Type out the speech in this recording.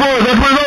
bọ́ ọ̀sẹ̀ fún